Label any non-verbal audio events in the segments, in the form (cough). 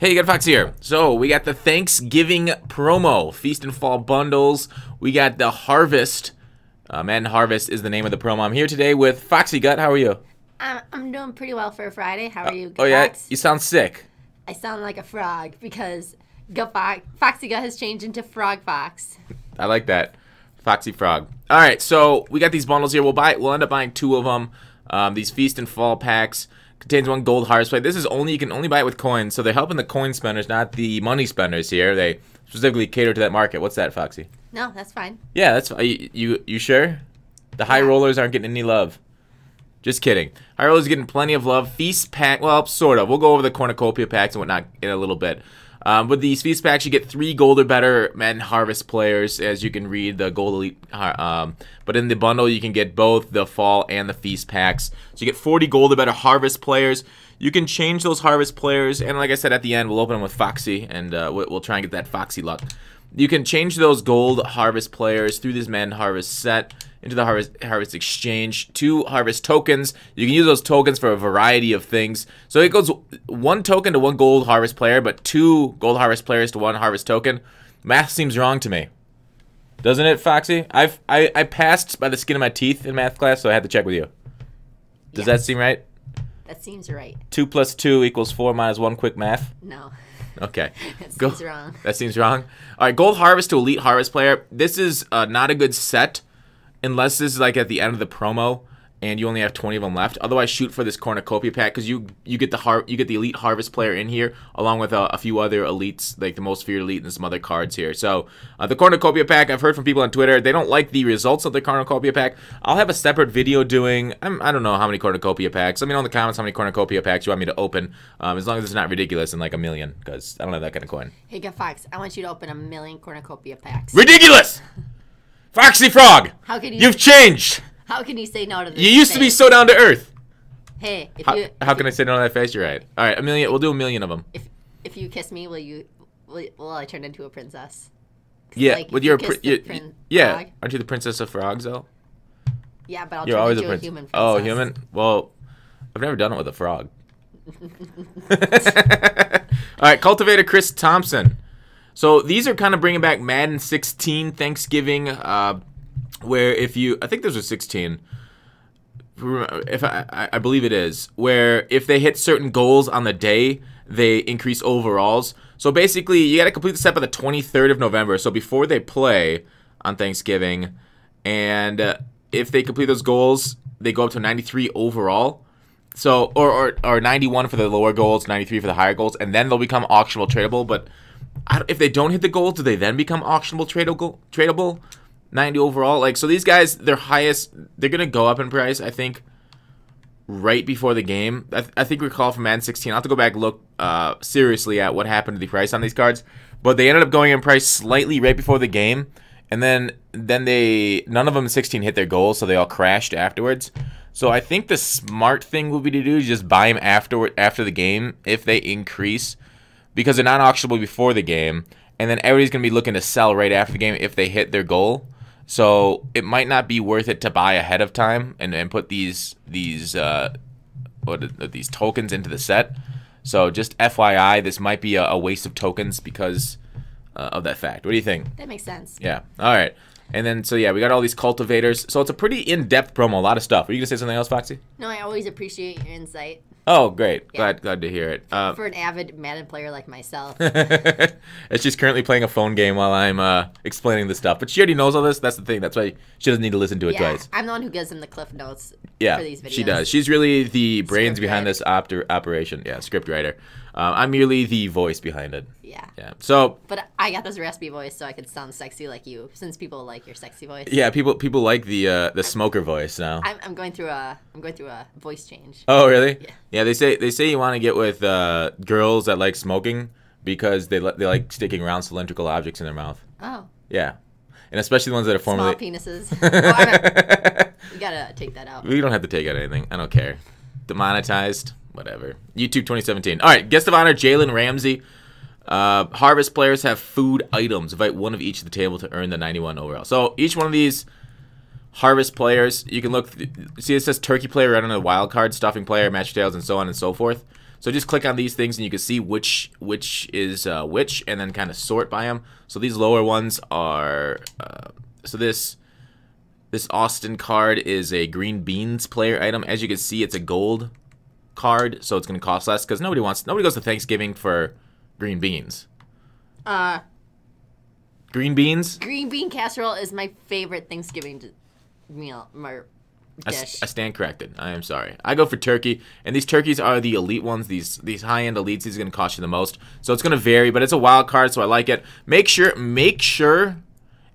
Hey, Gut Fox here. So we got the Thanksgiving promo, Feast and Fall bundles. We got the Harvest. Uh, Madden Harvest is the name of the promo. I'm here today with Foxy Gut. How are you? I'm, I'm doing pretty well for a Friday. How are you? Oh yeah, Fox? you sound sick. I sound like a frog because Gut Fox, Foxy Gut has changed into Frog Fox. I like that, Foxy Frog. All right, so we got these bundles here. We'll buy. We'll end up buying two of them. Um, these Feast and Fall packs contains one gold harvest plate. This is only you can only buy it with coins, so they're helping the coin spenders, not the money spenders here. They specifically cater to that market. What's that, Foxy? No, that's fine. Yeah, that's fine. You, you you sure? The high Yeah. rollers aren't getting any love. Just kidding. High rollers are getting plenty of love. Feast pack, well, sort of. We'll go over the cornucopia packs and whatnot in a little bit. Um, with these feast packs, you get three gold or better men harvest players, as you can read the gold elite. Um, but in the bundle, you can get both the fall and the feast packs. So you get 40 gold or better harvest players. You can change those harvest players, and like I said at the end, we'll open them with Foxy, and uh, we'll we'll try and get that Foxy luck. You can change those gold harvest players through this Madden harvest set into the harvest harvest exchange to harvest tokens. You can use those tokens for a variety of things. So it goes one token to one gold harvest player, but two gold harvest players to one harvest token. Math seems wrong to me. Doesn't it, Foxy? I've I, I passed by the skin of my teeth in math class, so I had to check with you. Does that seem right? That seems right. Two plus two equals four minus one quick math. No, Okay. (laughs) that Go- seems wrong. That seems wrong. All right, Gold Harvest to Elite Harvest player. This is uh, not a good set unless this is like at the end of the promo and you only have 20 of them left. Otherwise, shoot for this cornucopia pack because you you get the har- you get the Elite Harvest player in here along with uh, a few other elites like the Most Feared Elite and some other cards here. So uh, the cornucopia pack, I've heard from people on Twitter they don't like the results of the cornucopia pack. I'll have a separate video doing. I'm, I don't know how many cornucopia packs. Let me know in the comments how many cornucopia packs you want me to open. Um, as long as it's not ridiculous and like a million because I don't have that kind of coin. Hey, Fox, I want you to open a million cornucopia packs. Ridiculous! (laughs) Foxy Frog! How can you? You've changed! How can you say no to this? You used to be so down to earth. Hey, if How, you how can I you, say no to that face? You're right. All right, a million. We'll do a million of them. if if you kiss me, will you? Will, will I turn into a princess? Yeah, like, with if you your, kiss pri- the you- prin- yeah. frog- Aren't you the princess of frogs though? yeah, but I'll You're turn always a into a, human princess. oh, human. Well, I've never done it with a frog. (laughs) All right, cultivator Chris Thompson. So these are kind of bringing back Madden 16 Thanksgiving, uh, where if you, I think this was 16. If I, I- believe it is, where if they hit certain goals on the day, they increase overalls. So basically, you got to complete the step by the 23rd of November. So before they play on Thanksgiving, and uh, if they complete those goals, they go up to 93 overall. So or, or or 91 for the lower goals, 93 for the higher goals, and then they'll become auctionable tradable. But if they don't hit the goal, do they then become auctionable tradable? Tradable, 90 overall. Like so, these guys, their highest, they're gonna go up in price. I think right before the game. I, th- I think recall from Madden 16. I'll have to go back look uh, seriously at what happened to the price on these cards. But they ended up going in price slightly right before the game, and then then they none of them 16 hit their goals, so they all crashed afterwards. So I think the smart thing would be to do is just buy them after after the game if they increase, because they're not auctionable before the game, and then everybody's gonna be looking to sell right after the game if they hit their goal. So it might not be worth it to buy ahead of time and, and put these these uh, what these tokens into the set. So just FYI, this might be a, a waste of tokens because uh, of that fact. What do you think? That makes sense. Yeah. All right. And then so yeah, we got all these cultivators. So it's a pretty in-depth promo. A lot of stuff. Are you gonna say something else, Foxy? No, I always appreciate your insight. Oh, great. Yeah. Glad glad to hear it. Uh, For an avid Madden player like myself, (laughs) it's she's currently playing a phone game while I'm uh, explaining the stuff. But she already knows all this. That's the thing. That's why she doesn't need to listen to it yeah, twice. I'm the one who gives them the cliff notes Yeah, for these videos. she does. She's really the brains Script behind writer. this op- operation. Yeah, script writer. Um, I'm merely the voice behind it. yeah. Yeah. So But I got this raspy voice so I could sound sexy like you, since people like your sexy voice. yeah, people people like the uh, the smoker voice now. I'm, I'm going through a I'm going through a voice change. Oh, really? Yeah. Yeah. They say they say you want to get with uh, girls that like smoking because they they like sticking round cylindrical objects in their mouth. Oh, Yeah, and especially the ones that are small formerly. penises. (laughs) Oh, we gotta take that out. we don't have to take out anything. I don't care. Demonetized, whatever. YouTube 2017. All right, guest of honor Jalen Ramsey. Uh, harvest players have food items. Invite one of each to the table to earn the 91 overall. So each one of these harvest players, you can look. See, it says turkey player right under the wild card, stuffing player, match tails, and so on and so forth. So just click on these things and you can see which which is uh, which, and then kind of sort by them. So these lower ones are uh, so this this Austin card is a green beans player item. As you can see, it's a gold card, so it's going to cost less because nobody wants nobody goes to Thanksgiving for green beans. Uh, Green beans, green bean casserole is my favorite Thanksgiving meal. My I. I stand corrected. I am sorry. I go for turkey, and these turkeys are the elite ones. These these high end elites. These are going to cost you the most, so it's going to vary. But it's a wild card, so I like it. Make sure make sure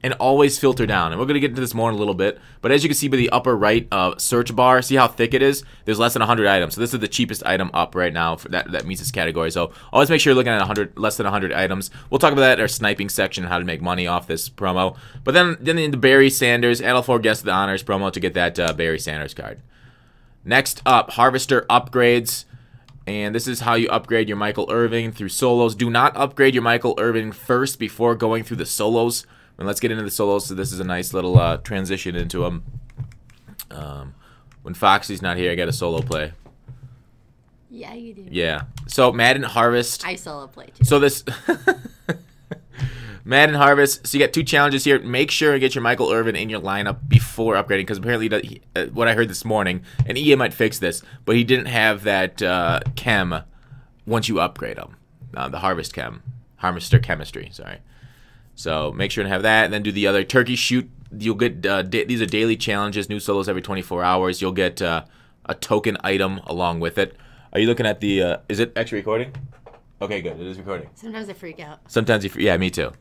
and always filter down. And we're going to get into this more in a little bit. But as you can see by the upper right uh, search bar, see how thick it is? There's less than 100 items. So this is the cheapest item up right now for that that meets this category. So always make sure you're looking at 100 less than 100 items. We'll talk about that in our sniping section, how to make money off this promo. But then then in the Barry Sanders, NL4 Guest of the Honors promo to get that uh, Barry Sanders card. Next up, Harvester upgrades. And this is how you upgrade your Michael Irvin through solos. Do not upgrade your Michael Irvin first before going through the solos. And let's get into the solos. So this is a nice little uh, transition into them. Um, when Foxy's not here, I got a solo play. yeah, you do. Yeah. So Madden Harvest. I solo play too. So this (laughs) Madden Harvest. So you got two challenges here. Make sure to get your Michael Irvin in your lineup before upgrading, because apparently he, uh, what I heard this morning, and EA might fix this, but he didn't have that uh, chem once you upgrade him, uh, the Harvest chem, Harvester chemistry. Sorry. So make sure to have that, and then do the other turkey shoot. You'll get uh, these are daily challenges, new solos every 24 hours. You'll get uh, a token item along with it. Are you looking at the? Uh, is it actually recording? Okay, good. It is recording. Sometimes I freak out. Sometimes you, yeah, me too.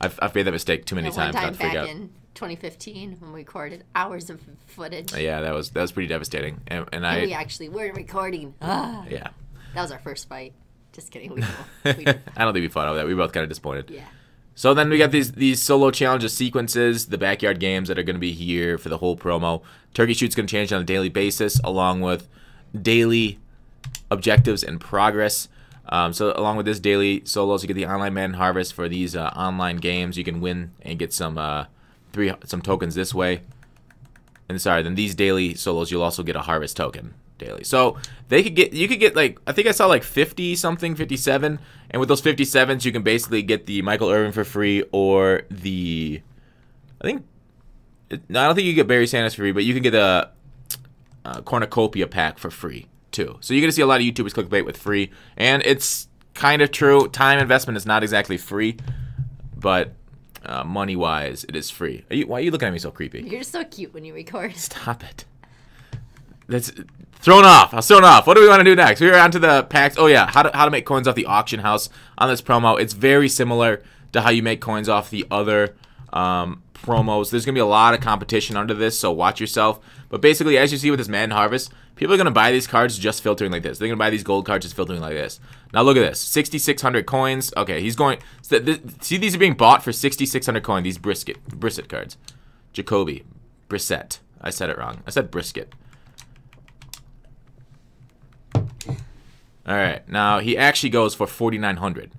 I've, I've made that mistake too many And one times. time to freak back out. in 2015 when we recorded hours of footage. Yeah, that was that was pretty devastating, and, and I we actually weren't recording. Ah, (sighs) yeah. that was our first fight. Just kidding. We, (laughs) we, I don't think we fought over that. We were both kind of disappointed. yeah. So then we got these these solo challenges sequences, the backyard games that are going to be here for the whole promo. Turkey shoot's going to change on a daily basis, along with daily objectives and progress. Um, so along with this daily solos, you get the online Madden harvest for these uh, online games. You can win and get some uh, three some tokens this way. And sorry, then these daily solos, you'll also get a harvest token daily. So they could get, you could get like, I think I saw like 50 something, 57. And with those 57s, you can basically get the Michael Irvin for free or the, I think, no, I don't think you get Barry Sanders for free, but you can get a, a cornucopia pack for free too. So you're gonna see a lot of YouTubers clickbait with free, and it's kind of true. Time investment is not exactly free, but uh, money wise, it is free. Are you, why are you looking at me so creepy? You're so cute when you record. Stop it. That's thrown off. I was thrown off. What do we want to do next? We're on to the packs. Oh yeah, how to how to make coins off the auction house on this promo. It's very similar to how you make coins off the other um, promos. There's gonna be a lot of competition under this, so watch yourself. But basically, as you see with this Madden Harvest, people are gonna buy these cards just filtering like this. They're gonna buy these gold cards just filtering like this. Now look at this, 6,600 coins. Okay, he's going. So th- see, these are being bought for 6,600 coin. These brisket brisket cards. Jacoby, Brissett. I said it wrong. I said brisket. All right, now he actually goes for 4,900.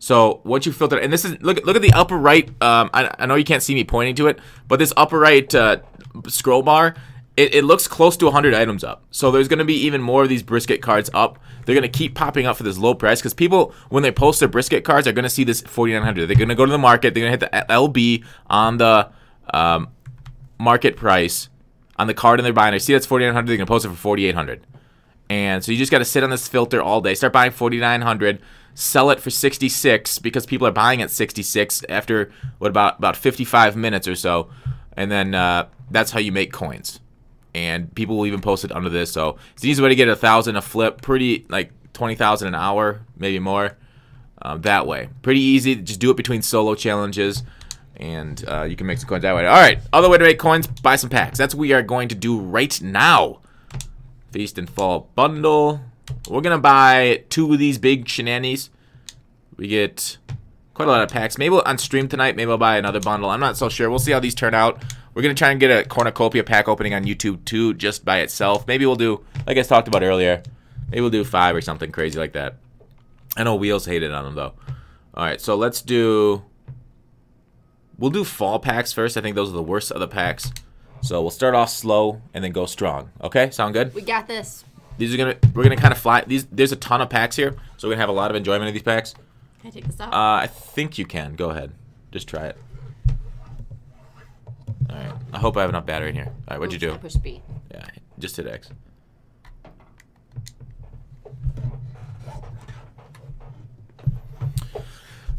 So once you filter, and this is look look at the upper right. Um, I, I know you can't see me pointing to it, but this upper right uh, scroll bar, it, it looks close to 100 items up. So there's going to be even more of these brisket cards up. They're going to keep popping up for this low price because people, when they post their brisket cards, are going to see this 4,900. They're going to go to the market. They're going to hit the LB on the um, market price on the card and they're buying. They see that's 4,900. They're going to post it for 4,800. And so you just got to sit on this filter all day. Start buying 4,900, sell it for 66 because people are buying at 66 after what about about 55 minutes or so, and then uh, that's how you make coins. And people will even post it under this. So it's an easy way to get a thousand a flip, pretty like 20,000 an hour, maybe more. Um, that way, pretty easy. Just do it between solo challenges. And uh, you can make some coins that way. All right, other way to make coins: buy some packs. That's what we are going to do right now. Feast and Fall bundle. We're gonna buy two of these big shenanigans. We get quite a lot of packs. Maybe on stream tonight, maybe I'll buy another bundle. I'm not so sure. We'll see how these turn out. We're gonna try and get a cornucopia pack opening on YouTube too, just by itself. Maybe we'll do, like I talked about earlier. Maybe we'll do five or something crazy like that. I know Wheels hated on them though. All right, so let's do. We'll do fall packs first. I think those are the worst of the packs. So we'll start off slow and then go strong. Okay, sound good? We got this. these are gonna we're gonna kind of fly. These there's a ton of packs here, so we're gonna have a lot of enjoyment of these packs. Can I take this off? Uh, I think you can. Go ahead. Just try it. All right. I hope I have enough battery in here. All right. What'd you do? I pushed B. Yeah. Just hit X.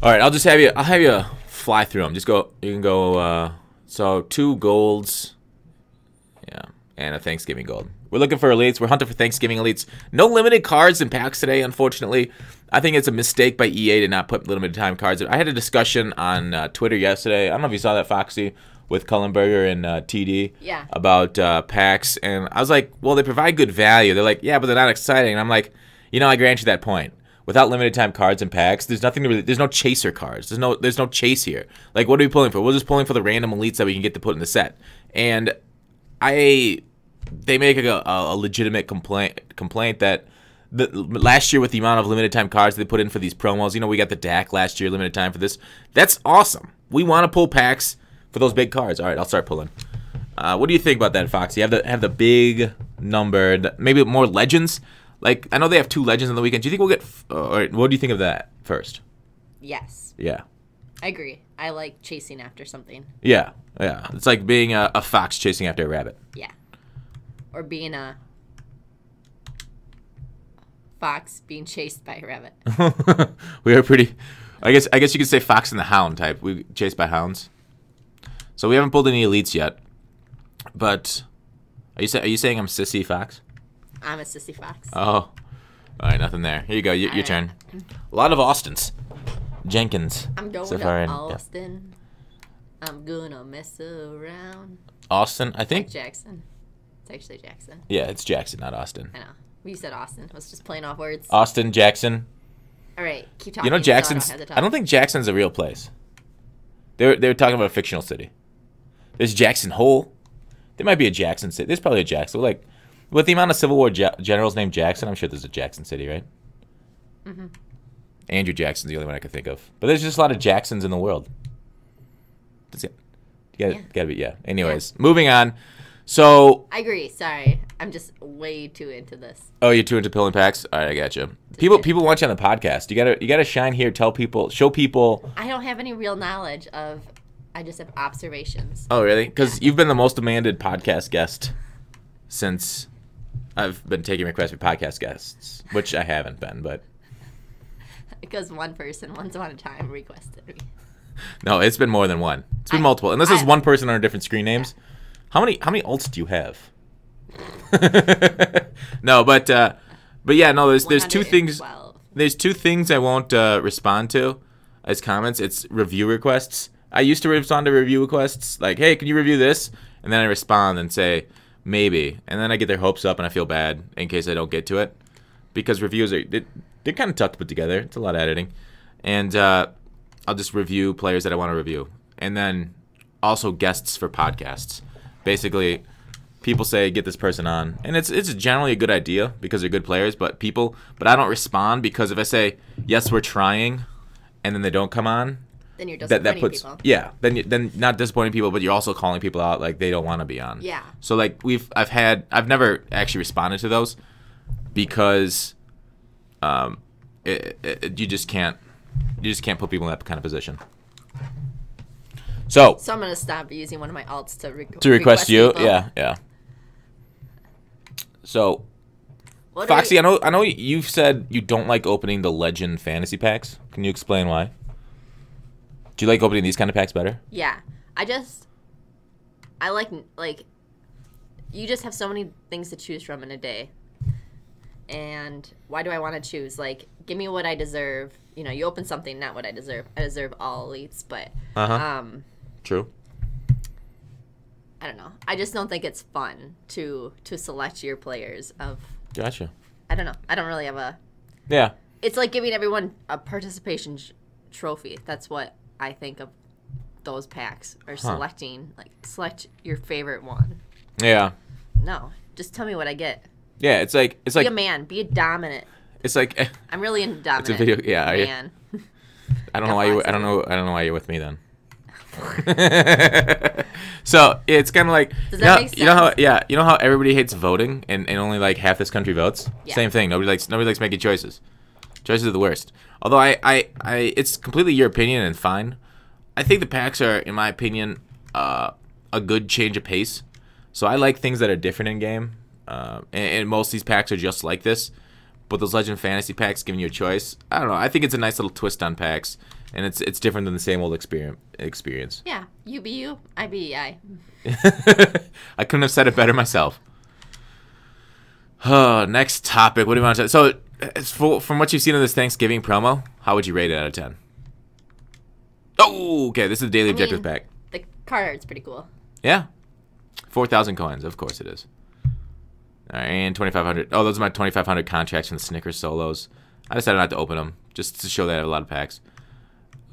All right. I'll just have you. I'll have you fly through them. Just go. You can go. Uh, so two golds. And a Thanksgiving gold. We're looking for elites. We're hunting for Thanksgiving elites. No limited cards in packs today, unfortunately. I think it's a mistake by EA to not put limited time cards. I had a discussion on uh, Twitter yesterday. I don't know if you saw that, Foxy, with Cullenberger and uh, TD Yeah. about uh, packs. And I was like, well, they provide good value. They're like, yeah, but they're not exciting. And I'm like, you know, I grant you that point. Without limited time cards and packs, there's nothing to really. There's no chaser cards. There's no. There's no chase here. Like, what are we pulling for? We're just pulling for the random elites that we can get to put in the set. And I they make a, a legitimate complaint complaint that the last year with the amount of limited time cards they put in for these promos, you know, we got the DAC last year, limited time for this. That's awesome. We want to pull packs for those big cards. All right, I'll start pulling. Uh, what do you think about that, Foxy? Have the have the big numbered, maybe more legends. Like I know they have two legends on the weekend. Do you think we'll get? f- all right, what do you think of that first? Yes. Yeah, I agree. I like chasing after something. yeah, yeah. It's like being a, a fox chasing after a rabbit. Yeah. Or being a fox being chased by a rabbit. (laughs) we are pretty. I guess I guess you could say fox and the hound type. We chased by hounds. So we haven't pulled any elites yet. But are you say, are you saying I'm sissy fox? I'm a sissy fox. Oh, all right, nothing there. Here you go. Your, your right. turn. A lot of Austins, Jenkins. I'm going so to far in- yeah. Austin. I'm gonna mess around. Austin, I think. Jackson. It's actually Jackson. Yeah, it's Jackson, not Austin. I know. You said Austin. I was just playing off words. Austin, Jackson. All right, keep talking. You know so I don't Jackson's. I don't think Jackson's a real place. They were they were talking about a fictional city. There's Jackson Hole. There might be a Jackson city. There's probably a Jackson. Like with the amount of Civil War generals named Jackson, I'm sure there's a Jackson city, right? Mm-hmm. Andrew Jackson's the only one I could think of. But there's just a lot of Jacksons in the world. That's it. You gotta, Yeah. gotta be yeah. Anyways, moving on. So I agree. Sorry, I'm just way too into this. Oh, you're too into pulling packs. All right, I got you. People, people want you on the podcast. You gotta, you gotta shine here. Tell people, show people. I don't have any real knowledge of. I just have observations. Oh, really? Because you've been the most demanded podcast guest since I've been taking requests for podcast guests, which I haven't been. But Because one person once upon a time requested me. no, it's been more than one. It's been I- multiple, and this is one person under different screen names. How many, how many alts do you have? (laughs) no, but, uh, but yeah, no. There's, there's two things. There's two things I won't uh, respond to as comments. It's review requests. I used to respond to review requests like, "Hey, can you review this?" And then I respond and say, "Maybe," and then I get their hopes up and I feel bad in case I don't get to it because reviews are they, they're kind of tough to put together. It's a lot of editing, and uh, I'll just review players that I want to review, and then also guests for podcasts. Basically, people say get this person on and it's it's generally a good idea because they're good players but people but i don't respond because if i say yes we're trying and then they don't come on Then you're that disappointing that puts people. yeah then you- then not disappointing people but you're also calling people out like they don't want to be on Yeah. so like we've i've had i've never actually responded to those because um it, it, you just can't you just can't put people in that kind of position so So I'm gonna stop using one of my alts to, re- to request you people. yeah yeah so What Foxy, I know I know you've said you don't like opening the legend fantasy packs. Can you explain why? Do you like opening these kind of packs better? Yeah, I just I like like you just have so many things to choose from in a day. And why do I want to choose? Like, give me what I deserve. You know, you open something, not what I deserve. I deserve all elites, but Uh-huh. um, True. I don't know. I just don't think it's fun to to select your players of. Gotcha. I don't know. I don't really have a. Yeah. It's like giving everyone a participation sh- trophy. That's what I think of those packs or selecting. Like, select your favorite one. Yeah. No, just tell me what I get. Yeah, it's like it's like Be a man. Be a dominant. it's like eh, I'm really into dominant. It's a video- yeah, man. I don't know why you I don't know I don't know why you're with me then. (laughs) so it's kind of like Does you know, make you know how yeah you know how everybody hates voting and, and only like half this country votes. Yeah. Same thing. Nobody likes nobody likes making choices. Choices are the worst. Although I, I, I it's completely your opinion and fine. I think the packs are, in my opinion, uh, a good change of pace. So I like things that are different in game. Uh, and, and most of these packs are just like this. But those Legend Fantasy packs giving you a choice, I don't know. I think it's a nice little twist on packs, and it's it's different than the same old experience. Experience. Yeah, you be you, I be I. (laughs) I couldn't have said it better myself. Oh, next topic. What do you want to say? So, for, from what you've seen of this Thanksgiving promo, how would you rate it out of 10? Oh, okay. This is the daily I objectives mean- pack. The card art's pretty cool. Yeah. 4,000 coins. Of course it is. And 2,500. Oh, those are my 2,500 contracts from the Snickers solos. I decided not to open them just to show that I have a lot of packs.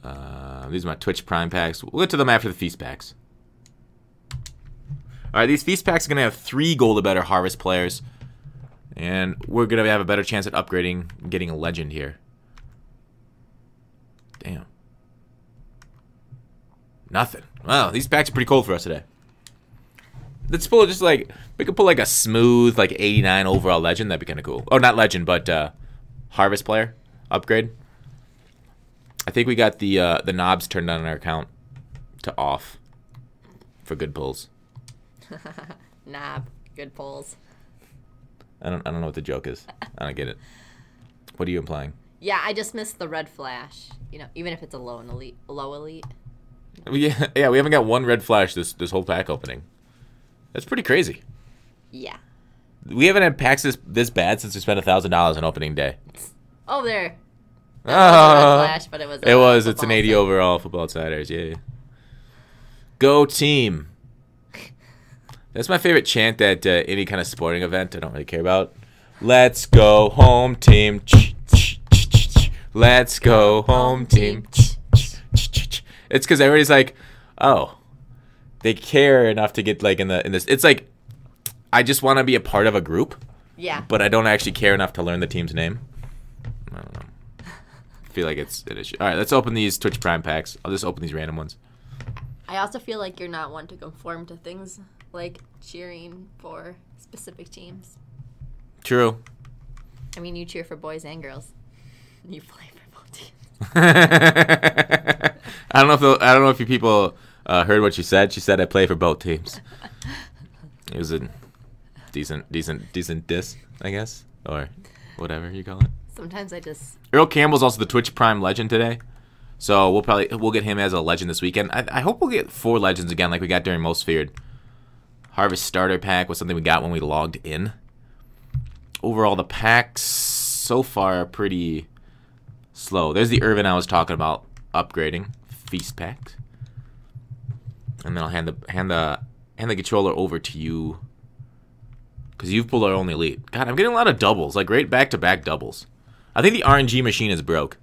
Uh, these are my Twitch Prime packs. We'll get to them after the Feast packs. All right, these Feast packs are going to have three gold or better Harvest players. And we're going to have a better chance at upgrading getting a legend here. Damn. Nothing. Wow, these packs are pretty cold for us today. Let's pull just like we could pull like a smooth like 89 overall legend. That'd be kind of cool. Oh, not legend, but uh, harvest player upgrade. I think we got the uh, the knobs turned on our account to off for good pulls. (laughs) Knob, good pulls. I don't I don't know what the joke is. I don't get it. What are you implying? Yeah, I just missed the red flash. You know, even if it's a low elite, low elite. We, (laughs) yeah, we haven't got one red flash this this whole pack opening. That's pretty crazy. Yeah. We haven't had packs this this bad since we spent a thousand dollars on opening day. Oh, there. That (laughs) Ah. flash, but it was. It was. It's an 80 thing. overall football outsiders. Yeah. Go team. (laughs) That's my favorite chant at uh, any kind of sporting event. I don't really care about. Let's go home team. Let's go home team. It's because everybody's like, oh, they care enough to get like in the in this. It's like, I just want to be a part of a group, Yeah. but I don't actually care enough to learn the team's name. I don't know. I feel like it's an issue. All right, let's open these Twitch Prime packs. I'll just open these random ones. I also feel like you're not one to conform to things like cheering for specific teams. True. I mean, you cheer for boys and girls. You play for both teams. (laughs) I don't know if the, I don't know if you people uh, heard what she said. She said I play for both teams. (laughs) It was a decent, decent, decent diss, I guess, or whatever you call it. Sometimes I just. Earl Campbell's also the Twitch Prime legend today, so we'll probably we'll get him as a legend this weekend. I, I hope we'll get four legends again, like we got during Most Feared. Harvest Starter Pack was something we got when we logged in. Overall, the packs so far are pretty slow. There's the Irvin I was talking about upgrading feast packs, and then I'll hand the hand the hand the controller over to you because you've pulled our only lead. God, I'm getting a lot of doubles, like great back to back doubles. I think the RNG machine is broke.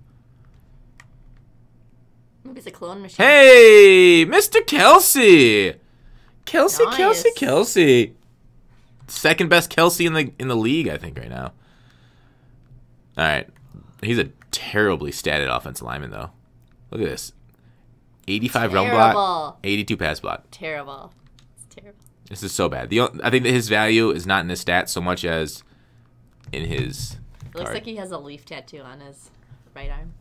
Maybe it's a clone machine. Hey, Mr. Kelce. Kelce, Kelce, Kelce. Second best Kelce in the in the league, I think, right now. All right, he's a terribly statted offensive lineman, though. Look at this: 85 run block, 82 pass block. Terrible. It's terrible. This is so bad. The o- I think that his value is not in his stats so much as in his. It looks card. like he has a leaf tattoo on his right arm.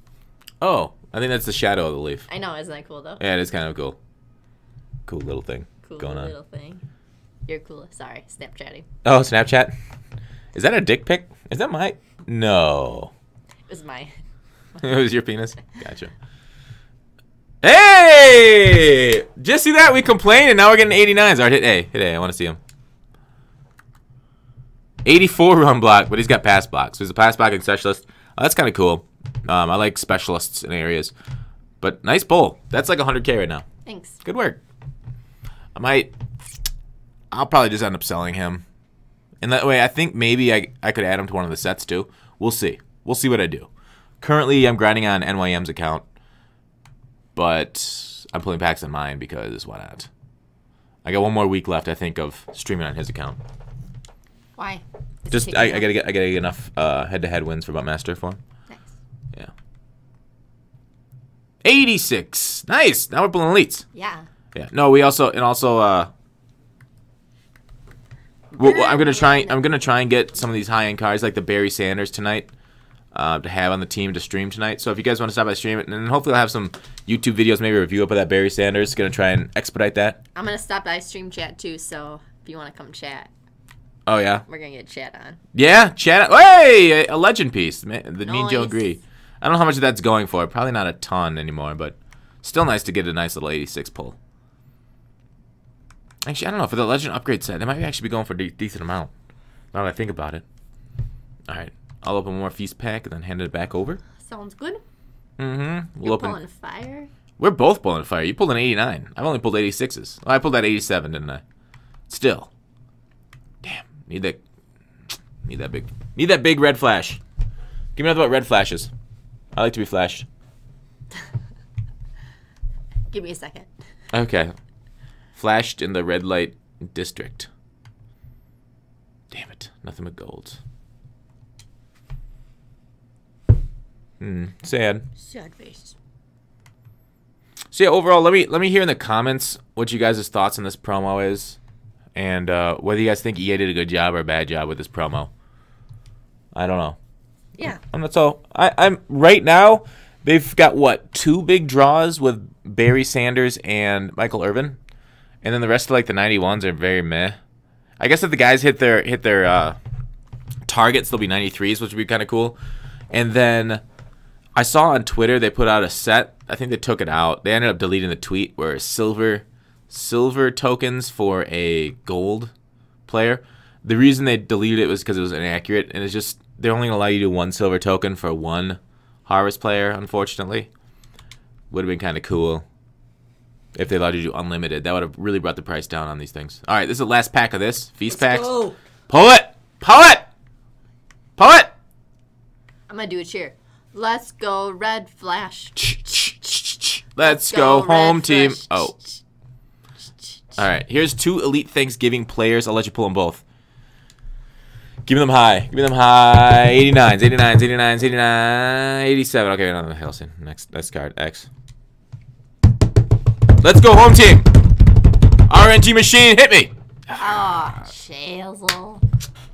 Oh, I think that's the shadow of the leaf. I know, isn't that cool though? Yeah, it is kind of cool. Cool little thing Cool going on. little thing. You're cool. Sorry, Snapchatting. Oh, Snapchat. Is that a dick pic? Is that my? No. It was my. (laughs) it was your penis. Gotcha. Hey! Just see that? We complained and now we're getting 89s. All right, hit A. Hit A. I want to see him. 84 (laughs) run block, but he's got pass block. So he's a pass blocking specialist. Oh, that's kind of cool. Um, I like specialists in areas. But nice pull. That's like 100k right now. Thanks. Good work. I might. I'll probably just end up selling him. And that way, I think maybe I, I could add him to one of the sets too. We'll see. We'll see what I do. Currently, I'm grinding on NYM's account, but I'm pulling packs on mine because why not? I got one more week left, I think, of streaming on his account. Why? Is Just I, I gotta get I gotta get enough uh, head-to-head wins for Buttmaster for him. Nice. Yeah. 86. Nice, nice. Now we're pulling elites. Yeah. Yeah. No, we also and also uh. Well, well, I'm gonna try. I'm gonna try and get some of these high end cards like the Barry Sanders tonight, uh, to have on the team to stream tonight. So if you guys want to stop by stream it, and hopefully I'll have some YouTube videos, maybe a review up of that Barry Sanders. Gonna try and expedite that. I'm gonna stop by stream chat too, so if you want to come chat, Oh yeah, we're gonna get chat on. yeah. Chat. Hey, a legend piece. The Mean Joe Nice. agree. I don't know how much that's going for. Probably not a ton anymore, but still nice to get a nice little 86 pull. Actually, I don't know. For the legend upgrade set, they might actually be going for a de- decent amount. Now that I think about it. All right, I'll open one more feast pack and then hand it back over. Sounds good. Mm-hmm. We'll You're open. pulling fire. We're both pulling fire. You pulled an 89. I've only pulled 86s. Well, I pulled that 87, didn't I? Still. Damn. Need that. Need that big. Need that big red flash. Give me another about red flashes. I like to be flashed. (laughs) Give me a second. Okay. Flashed in the red light district. Damn it. Nothing but golds. Hmm. Sad. Sad face. So yeah, overall, let me let me hear in the comments what you guys' thoughts on this promo is, and uh, whether you guys think EA did a good job or a bad job with this promo. I don't know. Yeah. And that's all. I, I'm right now. They've got what two big draws with Barry Sanders and Michael Irvin, and then the rest of like the 91s are very meh. I guess if the guys hit their hit their uh, targets, they'll be 93s, which would be kind of cool. And then I saw on Twitter they put out a set. I think they took it out. They ended up deleting the tweet where silver silver tokens for a gold player. The reason they deleted it was because it was inaccurate, and it's just they're only gonna allow you to do one silver token for one harvest player. Unfortunately, would have been kind of cool if they allowed you to do unlimited. That would have really brought the price down on these things. All right, this is the last pack of this feast packs. Go. Pull it, pull it, pull it. I'm gonna do a cheer. Let's go, red flash. Let's go, home Red team. Flash. Oh, all right. Here's two elite Thanksgiving players. I'll let you pull them both. Give me them high. Give me them high. 89s, 89s, 89s, 89, 87. Okay, no, no, Hellson. Next, next card. X. Let's go, home team. RNG machine, hit me. Oh, Shazel.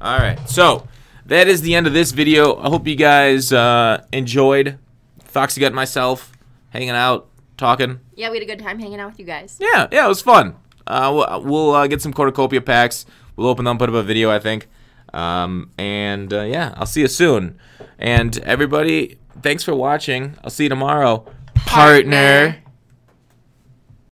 All right. So that is the end of this video. I hope you guys uh, enjoyed. Foxy Gut and myself hanging out, talking. Yeah, we had a good time hanging out with you guys. Yeah, yeah, it was fun. Uh, we'll we'll uh, get some cornucopia packs. We'll open them, put up a video, I think. Um, and uh, yeah, I'll see you soon. And everybody, thanks for watching. I'll see you tomorrow, partner. Partner.